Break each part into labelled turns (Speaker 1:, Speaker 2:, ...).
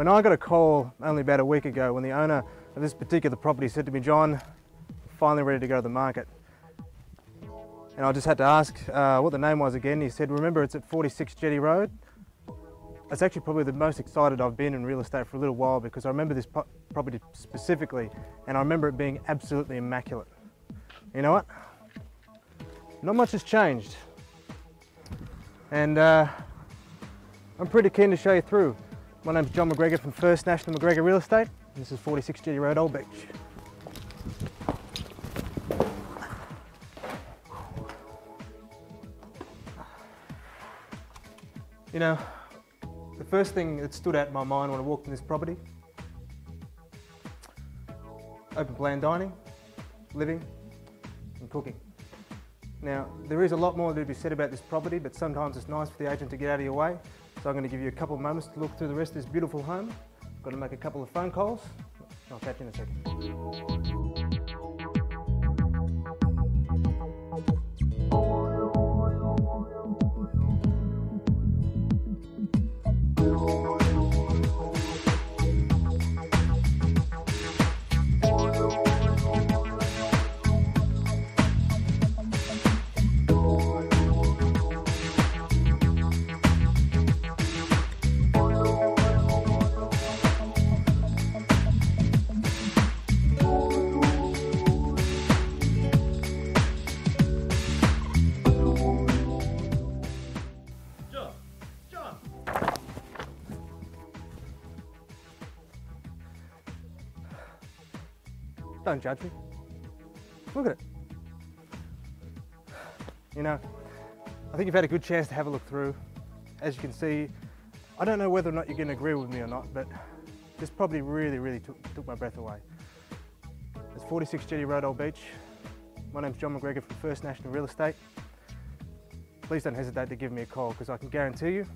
Speaker 1: When I got a call only about a week ago when the owner of this particular property said to me, John, finally ready to go to the market. And I just had to ask uh, what the name was again. He said, remember it's at 46 Jetty Road. That's actually probably the most excited I've been in real estate for a little while because I remember this pro property specifically and I remember it being absolutely immaculate. You know what? Not much has changed. And uh, I'm pretty keen to show you through. My name's John McGregor from First National McGregor Real Estate. This is 46 Jetty Road, Old Beach. You know, the first thing that stood out in my mind when I walked in this property, open plan dining, living and cooking. Now, there is a lot more to be said about this property, but sometimes it's nice for the agent to get out of your way. So I'm going to give you a couple of moments to look through the rest of this beautiful home. I've got to make a couple of phone calls. I'll catch you in a second. Don't judge me. Look at it. You know, I think you've had a good chance to have a look through. As you can see, I don't know whether or not you're going to agree with me or not, but this probably really, really took, took my breath away. It's 46 Jetty Road, Old Beach. My name's John McGregor from First National Real Estate. Please don't hesitate to give me a call because I can guarantee you,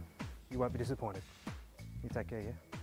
Speaker 1: you won't be disappointed. You take care, yeah?